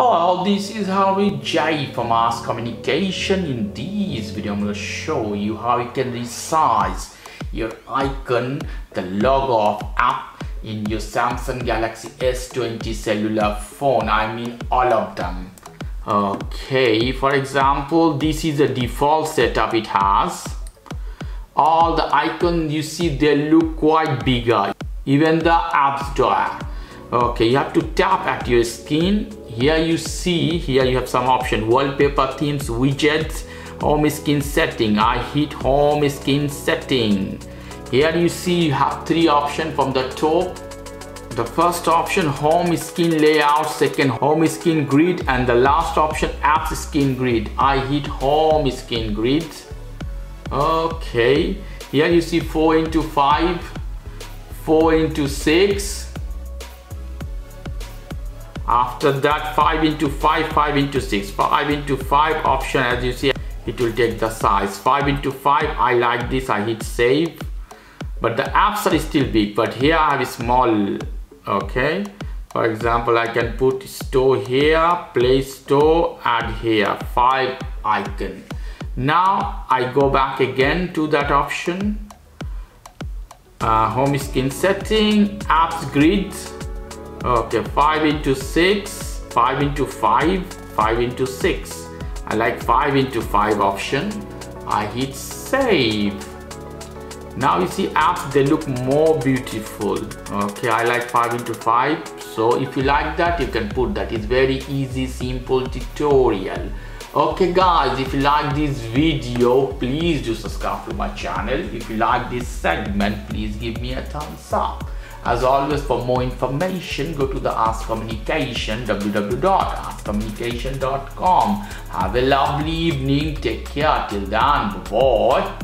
Hello, this is Harry J from Aires Communication. In this video, I'm going to show you how you can resize your icon, the logo of app in your Samsung Galaxy S20 cellular phone. I mean all of them. Okay, for example, this is the default setup it has. All the icons you see, they look quite bigger. Even the app store. Okay, you have to tap at your screen here you see here you have some option. Wallpaper themes widgets home screen setting. I hit home screen setting. Here you see you have three options from the top. The first option home screen layout. Second home screen grid. And the last option apps screen grid. I hit home screen grid. Okay. Here you see 4 into 5 4 into 6 after that 5 into 5 5 into 6 5 into 5 option as you see it will take the size. 5 into 5 I like this I hit save. But the apps are still big but here I have a small okay. For example I can put store here play store add here 5 icon. Now I go back again to that option. Uh, home screen setting apps grid okay 5 into 6 5 into 5 5 into 6 I like 5 into 5 option. I hit save. Now you see apps they look more beautiful. Okay I like 5 into 5 so if you like that you can put that. It's very easy simple tutorial. Okay guys if you like this video please do subscribe to my channel. If you like this segment please give me a thumbs up as always, for more information, go to the Aires Communication, www.airescommunication.com. Have a lovely evening. Take care. Till then, bye.